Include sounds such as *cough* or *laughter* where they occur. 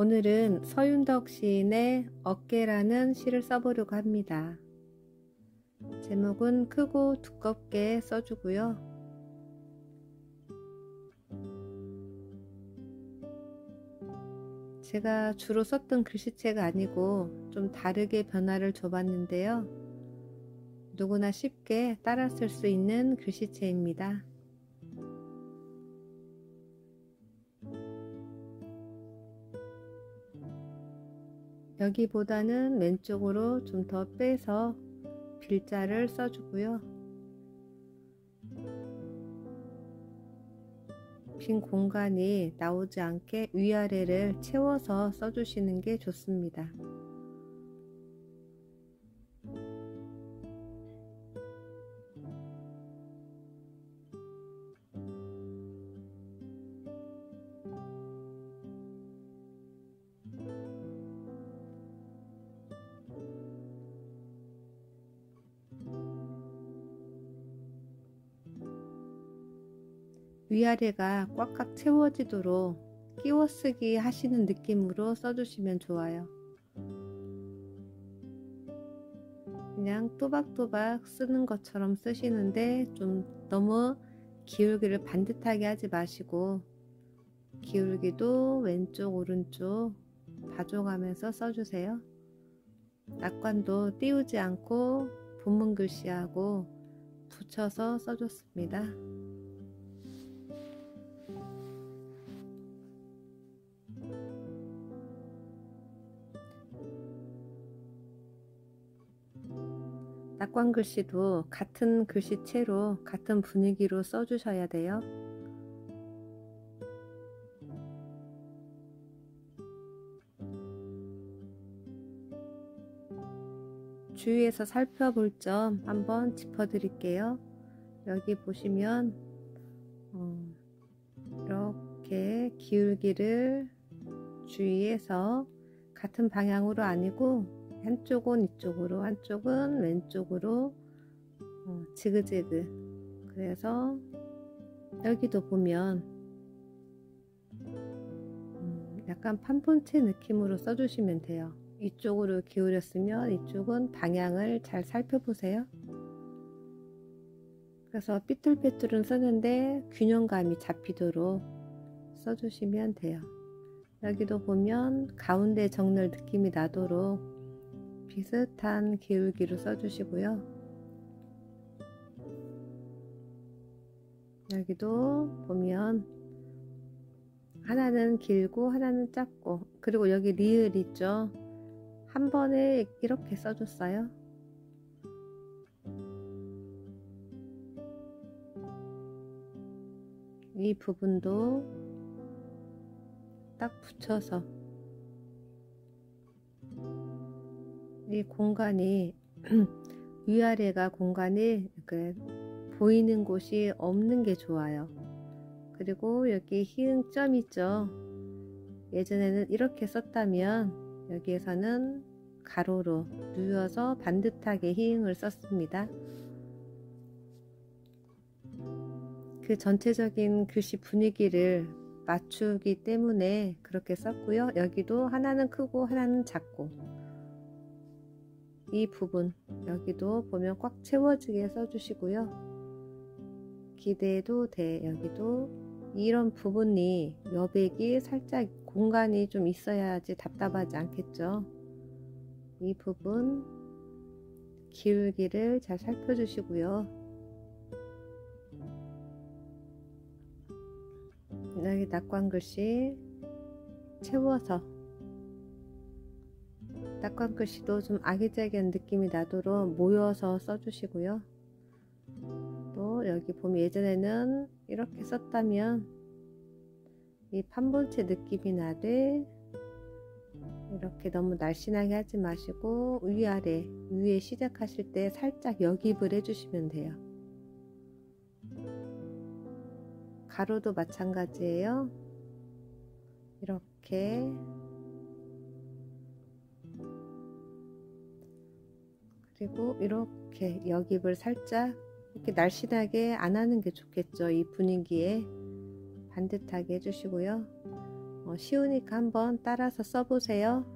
오늘은 서윤덕 시인의 어깨라는 시를 써보려고 합니다. 제목은 크고 두껍게 써주고요. 제가 주로 썼던 글씨체가 아니고 좀 다르게 변화를 줘봤는데요. 누구나 쉽게 따라 쓸 수 있는 글씨체입니다. 여기보다는 왼쪽으로 좀 더 빼서 빌자를 써주고요. 빈 공간이 나오지 않게 위아래를 채워서 써주시는 게 좋습니다. 위아래가 꽉꽉 채워지도록 끼워쓰기 하시는 느낌으로 써주시면 좋아요. 그냥 또박또박 쓰는 것처럼 쓰시는데 좀 너무 기울기를 반듯하게 하지 마시고 기울기도 왼쪽 오른쪽 봐줘가면서 써주세요. 낙관도 띄우지 않고 본문 글씨하고 붙여서 써줬습니다. 낙관 글씨도 같은 글씨체로 같은 분위기로 써주셔야 돼요. 주위에서 살펴볼 점 한번 짚어드릴게요. 여기 보시면 어, 이렇게 기울기를 주위에서 같은 방향으로 아니고 한쪽은 이쪽으로 한쪽은 왼쪽으로 어, 지그재그. 그래서 여기도 보면 음, 약간 판본체 느낌으로 써주시면 돼요. 이쪽으로 기울였으면 이쪽은 방향을 잘 살펴보세요. 그래서 삐뚤빼뚤은 쓰는데 균형감이 잡히도록 써주시면 돼요. 여기도 보면 가운데 정렬 느낌이 나도록 비슷한 기울기로 써주시고요. 여기도 보면 하나는 길고 하나는 짧고 그리고 여기 리을 있죠. 한 번에 이렇게 써줬어요. 이 부분도 딱 붙여서 이 공간이 *clears throat* 위아래가 공간이 보이는 곳이 없는 게 좋아요. 그리고 여기 희응점 있죠. 예전에는 이렇게 썼다면 여기에서는 가로로 누워서 반듯하게 희응을 썼습니다. 그 전체적인 글씨 분위기를 맞추기 때문에 그렇게 썼고요. 여기도 하나는 크고 하나는 작고 이 부분 여기도 보면 꽉 채워지게 써주시고요. 기대도 돼 여기도 이런 부분이 여백이 살짝 공간이 좀 있어야지 답답하지 않겠죠. 이 부분 기울기를 잘 살펴주시고요. 여기 낙관 글씨 채워서 딱한 글씨도 좀 아기자기한 느낌이 나도록 모여서 써주시고요. 또 여기 보면 예전에는 이렇게 썼다면 이 판본체 느낌이 나되 이렇게 너무 날씬하게 하지 마시고 위아래 위에 시작하실 때 살짝 여깁을 해주시면 돼요. 가로도 마찬가지예요. 이렇게 그리고 이렇게 여깁을 살짝 이렇게 날씬하게 안 하는 게 좋겠죠. 이 분위기에 반듯하게 해주시고요. 어, 쉬우니까 한번 따라서 써보세요.